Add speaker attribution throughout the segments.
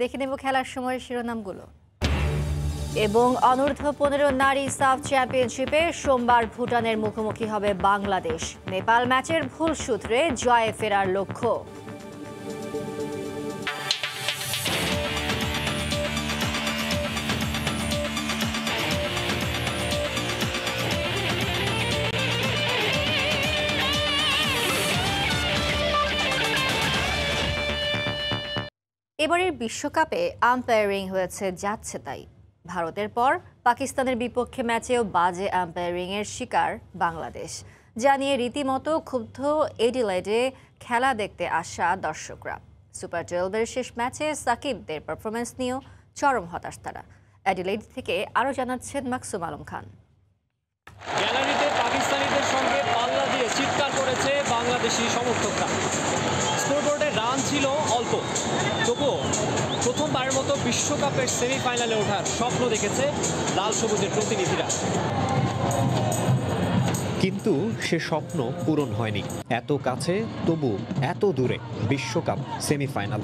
Speaker 1: দেখে নেব খেলার সময়ের শিরোনামগুলো। এবং অনূর্ধ্ব পনেরো নারী সাফ চ্যাম্পিয়নশিপে সোমবার ভুটানের মুখোমুখি হবে বাংলাদেশ। নেপাল ম্যাচের ভুল সূত্রে জয়ে ফেরার লক্ষ্য। এবারের বিশ্বকাপে আম্পায়ারিং হয়েছে, যাচ্ছে তাই। ভারতের পর পাকিস্তানের বিপক্ষে ম্যাচেও বাজে আম্পায়ারিং এর শিকার বাংলাদেশ। যা নিয়ে রীতিমতো ক্ষুব্ধ এডিলাইডে খেলা দেখতে আসা দর্শকরা। সুপার টুয়েলভের শেষ ম্যাচে সাকিবদের পারফরমেন্স নিয়েও চরম হতাশ তারা। অ্যাডিলাইড থেকে আরও জানাচ্ছেন মাকসুম আলম খান।
Speaker 2: গ্যালারিতে পাকিস্তানিদের সঙ্গে পাল্লা দিয়ে চিৎকার করেছে বাংলাদেশি সমর্থকরা। রান ছিল অল্প। তবুও প্রথমবারের মতো বিশ্বকাপের সেমিফাইনালে ওঠার স্বপ্ন দেখেছে লাল সবুজের প্রতিনিধিরা।
Speaker 3: কিন্তু সে স্বপ্ন পূরণ হয়নি। এত কাছে, তবু এত দূরে বিশ্বকাপ, সেমিফাইনাল।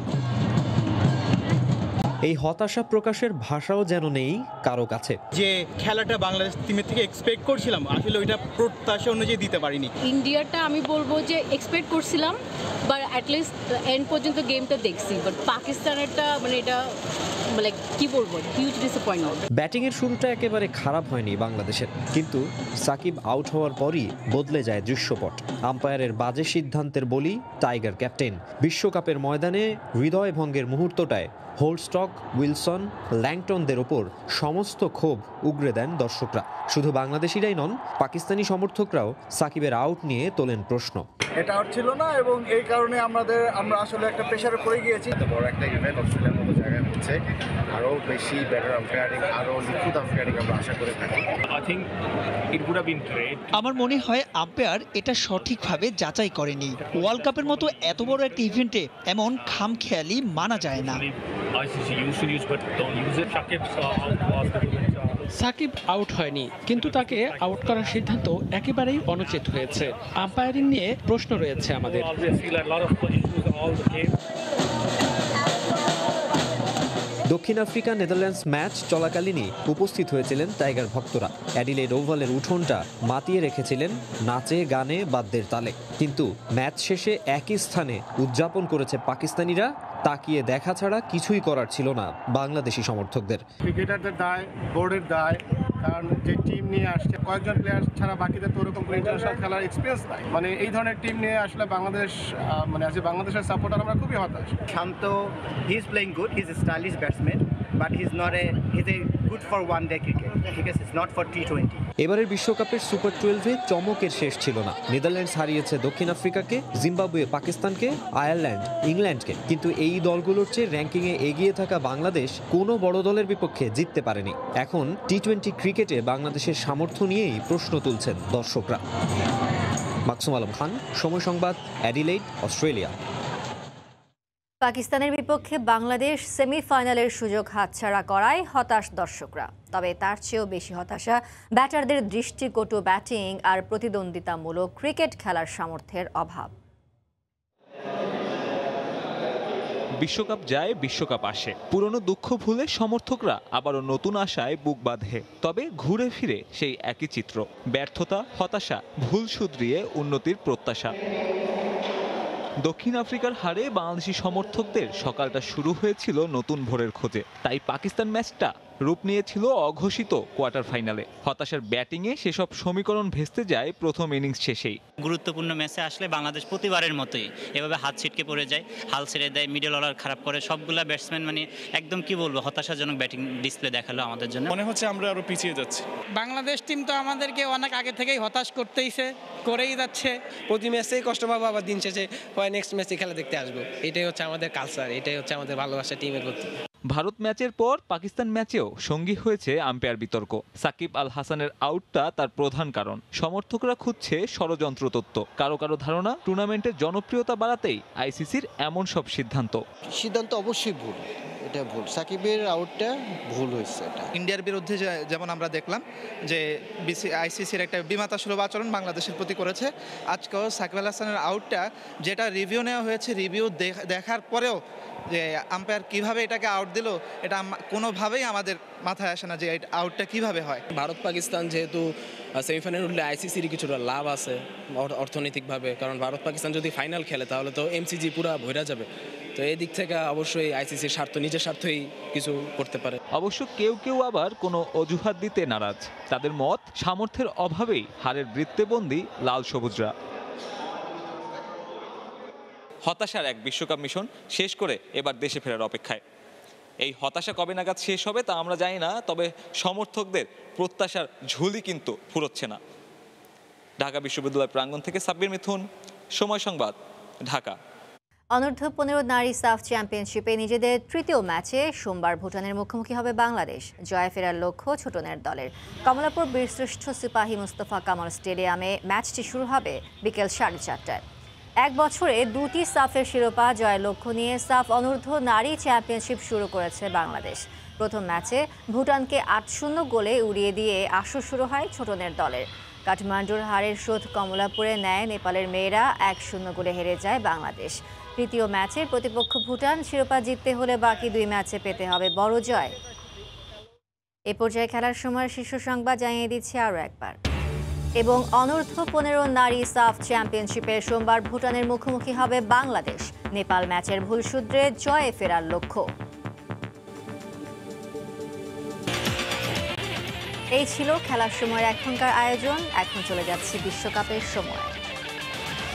Speaker 3: এই হতাশা প্রকাশের ভাষাও যেন নেই কারও কাছে।
Speaker 4: যে খেলাটা বাংলাদেশ টিমের থেকে এক্সপেক্ট করছিলাম আসলে ওইটা প্রত্যাশা অনুযায়ী দিতে পারিনি।
Speaker 5: ইন্ডিয়াটা আমি বলব যে এক্সপেক্ট করছিলাম বাট অ্যাটলিস্ট এন্ড পর্যন্ত গেমটা দেখছি। বাট পাকিস্তানেরটা মানে এটা মানে কি বলব হিউজ ডিসঅ্যাপয়েন্টমেন্ট
Speaker 3: ব্যাটিংয়ের শুরুটা একেবারে খারাপ হয়নি বাংলাদেশের কিন্তু সাকিব আউট হওয়ার পরই বদলে যায় দৃশ্যপট। আম্পায়ারের বাজে সিদ্ধান্তের বলি টাইগার ক্যাপ্টেন। বিশ্বকাপের ময়দানে হৃদয় ভঙ্গের মুহূর্তটায় হোলস্টক উইলসন ল্যাংটনদের ওপর সমস্ত ক্ষোভ উগরে দেন দর্শকরা। শুধু বাংলাদেশিরাই নন পাকিস্তানি সমর্থকরাও সাকিবের আউট নিয়ে তোলেন প্রশ্ন।
Speaker 6: এটা আউট ছিল না এবং এই কারণে আমাদের আমরা আসলে একটা প্রেশারে পড়ে গিয়েছি।
Speaker 7: বড় একটা ইভেন্ট অস্ট্রেলিয়ার হচ্ছে আরও বেশি ব্যাটার আম্পায়ারিং আরও নিখুঁত আম্পায়ারিং আমরা আশা করে থাকি।
Speaker 8: আমার মনে হয় আম্পায়ার এটা সঠিকভাবে যাচাই করেনি। ওয়ার্ল্ড কাপের মতো এত বড় একটা ইভেন্টে এমন খামখেয়ালি মানা যায় না।
Speaker 9: সাকিব আউট হয়নি কিন্তু তাকে আউট করার সিদ্ধান্ত একেবারেই অনুচিত হয়েছে। আম্পায়ারিং নিয়ে প্রশ্ন রয়েছে আমাদের।
Speaker 3: দক্ষিণ আফ্রিকা নেদারল্যান্ডস ম্যাচ চলাকালীনই উপস্থিত হয়েছিলেন টাইগার ভক্তরা। অ্যাডিলেড ওভালের উঠোনটা মাতিয়ে রেখেছিলেন নাচে, গানে, বাদ্যের তালে। কিন্তু ম্যাচ শেষে একই স্থানে উদযাপন করেছে পাকিস্তানিরা, তাকিয়ে দেখা ছাড়া কিছুই করার ছিল না বাংলাদেশি সমর্থকদের।
Speaker 6: ক্রিকেটারদের দায় বোর্ডের দায় কারণ যে টিম নিয়ে আসছে, কয়েকজন প্লেয়ার ছাড়া বাকিদের তো ওরকম কোনো ইন্টারন্যাশনাল খেলার এক্সপিরিয়েন্স নাই। মানে এই ধরনের টিম নিয়ে আসলে বাংলাদেশ মানে আজ বাংলাদেশের সাপোর্টার আমরা খুবই হতাশ।
Speaker 10: Shanto he is playing good he is stylish batsman but he is not a is a good for one day cricket ঠিক আছে is not for T twenty
Speaker 3: এবারের বিশ্বকাপের সুপার টুয়েলভে চমকের শেষ ছিল না। নেদারল্যান্ডস হারিয়েছে দক্ষিণ আফ্রিকাকে, জিম্বাবুয়ে পাকিস্তানকে, আয়ারল্যান্ড, ইংল্যান্ডকে। কিন্তু এই দলগুলোর চেয়ে র্যাঙ্কিংয়ে এগিয়ে থাকা বাংলাদেশ কোনো বড় দলের বিপক্ষে জিততে পারেনি। এখন টি টোয়েন্টি ক্রিকেটে বাংলাদেশের সামর্থ্য নিয়েই প্রশ্ন তুলছেন দর্শকরা। মাকসুম আলম খান, সময় সংবাদ অ্যাডিলেইড অস্ট্রেলিয়া।
Speaker 1: পাকিস্তানের বিপক্ষে বাংলাদেশ সেমিফাইনালের সুযোগ হাতছাড়া করায় হতাশ দর্শকরা। তবে তার চেয়েও বেশি হতাশা ব্যাটারদের দৃষ্টিকটু ব্যাটিং আর প্রতিদ্বন্দ্বিতামূলক ক্রিকেট খেলার সামর্থ্যের অভাব।
Speaker 11: বিশ্বকাপ যায়, বিশ্বকাপ আসে। পুরনো দুঃখ ভুলে সমর্থকরা আবারও নতুন আশায় বুক বাঁধে। তবে ঘুরে ফিরে সেই একই চিত্র। ব্যর্থতা, হতাশা, ভুল শুধরিয়ে উন্নতির প্রত্যাশা। দক্ষিণ আফ্রিকার হারে বাংলাদেশি সমর্থকদের সকালটা শুরু হয়েছিল নতুন ভোরের খোঁজে। তাই পাকিস্তান ম্যাচটা রূপ নিয়েছিল অঘোষিত কোয়ার্টার ফাইনালে। হতাশার ব্যাটিংয়ে সেসব সমীকরণ ভেস্তে যায় প্রথম ইনিংস শেষেই।
Speaker 12: গুরুত্বপূর্ণ ম্যাচে আসলে বাংলাদেশ প্রতিবারের মতোই এভাবে হাত ছিটকে পড়ে যায় হাল ছেড়ে দেয় মিডল অর্ডার খারাপ করে সবগুলা ব্যাটসম্যান মানে একদম কি বলব হতাশাজনক ব্যাটিং ডিসপ্লে দেখাল আমাদের জন্য।
Speaker 13: মনে হচ্ছে আমরা আরও পিছিয়ে যাচ্ছি।
Speaker 14: বাংলাদেশ টিম তো আমাদেরকে অনেক আগে থেকেই হতাশ করতেইছে করেই যাচ্ছে।
Speaker 15: প্রতি ম্যাচেই কষ্ট পাবো আবার দিন শেষে হয় নেক্সট ম্যাচে খেলা দেখতে আসব। এটাই হচ্ছে আমাদের কালচার এটাই হচ্ছে আমাদের ভালোবাসা টিমের প্রতি।
Speaker 11: ভারত ম্যাচের পর পাকিস্তান ম্যাচেও সঙ্গী হয়েছে আম্পায়ার বিতর্ক। সাকিব আল হাসানের আউটটা তার প্রধান কারণ। সমর্থকরা খুঁজছে ষড়যন্ত্র তত্ত্ব। কারও কারও ধারণা, টুর্নামেন্টের জনপ্রিয়তা বাড়াতেই আইসিসির এমন সব সিদ্ধান্ত।
Speaker 16: সিদ্ধান্ত অবশ্যই ভুল। এটা ভুল। সাকিবের আউটটা ভুল হয়েছে এটা।
Speaker 17: ইন্ডিয়ার বিরুদ্ধে যেমন আমরা দেখলাম যে বিসি আইসিসির একটা বিমাতা সুলভ আচরণ বাংলাদেশের প্রতি করেছে। আজকেও সাকিব আল হাসানের আউটটা যেটা রিভিউ নেওয়া হয়েছে রিভিউ দেখার পরেও যে আম্পায়ার কীভাবে এটাকে আউট দিল এটা কোনোভাবেই আমাদের মাথায় আসে না যে আউটটা কীভাবে হয়।
Speaker 15: ভারত পাকিস্তান যেহেতু সেমিফাইনাল উঠলে আইসিসির কিছুটা লাভ আছে অর্থনৈতিকভাবে। কারণ ভারত পাকিস্তান যদি ফাইনাল খেলে তাহলে তো এমসিজি পুরা ভইরা যাবে। তো এই দিক থেকে অবশ্যই আইসিসির স্বার্থ নিজের স্বার্থই কিছু করতে পারে।
Speaker 11: অবশ্য কেউ কেউ আবার কোনো অজুহাত দিতে নারাজ। তাদের মত সামর্থ্যের অভাবেই হারের বৃত্তেবন্দি লাল সবুজরা। হতাশার এক বিশ্বকাপ মিশন শেষ করে এবার দেশে ফেরার অপেক্ষায়। এই হতাশা কবে নাগাদ শেষ হবে তা আমরা জানি না তবে সমর্থকদের প্রত্যাশার ঝুলি কিন্তু ফুরোচ্ছে না। ঢাকা বিশ্ববিদ্যালয় প্রাঙ্গণ থেকে সাব্বির মিথুন সময় সংবাদ ঢাকা।
Speaker 1: অনূর্ধ্ব পনেরো নারী সাফ চ্যাম্পিয়নশিপে নিজেদের তৃতীয় ম্যাচে সোমবার ভুটানের মুখোমুখি হবে বাংলাদেশ। জয় ফেরার লক্ষ্য ছোটনের দলের। কমলাপুর বীরশ্রেষ্ঠ সিপাহী মুস্তফা কামাল স্টেডিয়ামে ম্যাচটি শুরু হবে বিকেল সাড়ে চারটায়। এক বছরে দুটি সাফের শিরোপা জয়ের লক্ষ্য নিয়ে সাফ অনূর্ধ্ব নারী চ্যাম্পিয়নশিপ শুরু করেছে বাংলাদেশ। প্রথম ম্যাচে ভুটানকে আট শূন্য গোলে উড়িয়ে দিয়ে আসর শুরু হয় ছোটনের দলের। কাঠমান্ডুর হারের শোধ কমলাপুরে নেয় নেপালের মেয়েরা, এক শূন্য গোলে হেরে যায় বাংলাদেশ। তৃতীয় ম্যাচে প্রতিপক্ষ ভুটান শিরোপা জিততে হলে বাকি দুই ম্যাচে পেতে হবে বড় জয়। এ পর্যায়ে খেলার সময় শীর্ষ সংবাদ জানিয়ে দিচ্ছি আরও একবার। এবং অনূর্ধ্ব পনেরো নারী সাফ চ্যাম্পিয়নশিপে সোমবার ভুটানের মুখোমুখি হবে বাংলাদেশ। নেপাল ম্যাচের ভুল সূত্রে জয়ে ফেরার লক্ষ্য। এই ছিল খেলার সময় এখনকার আয়োজন। এখন চলে যাচ্ছে বিশ্বকাপের সময়।